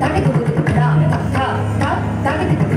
投げてくれてくから、た、た、た、投げてくれ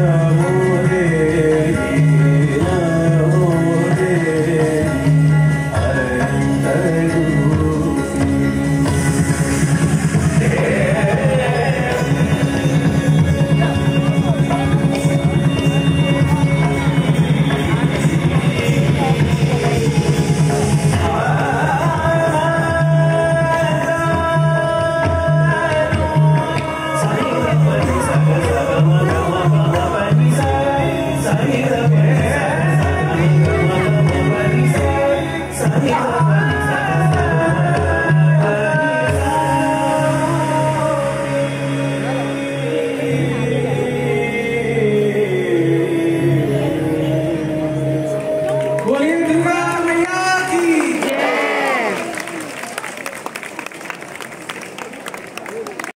Yeah.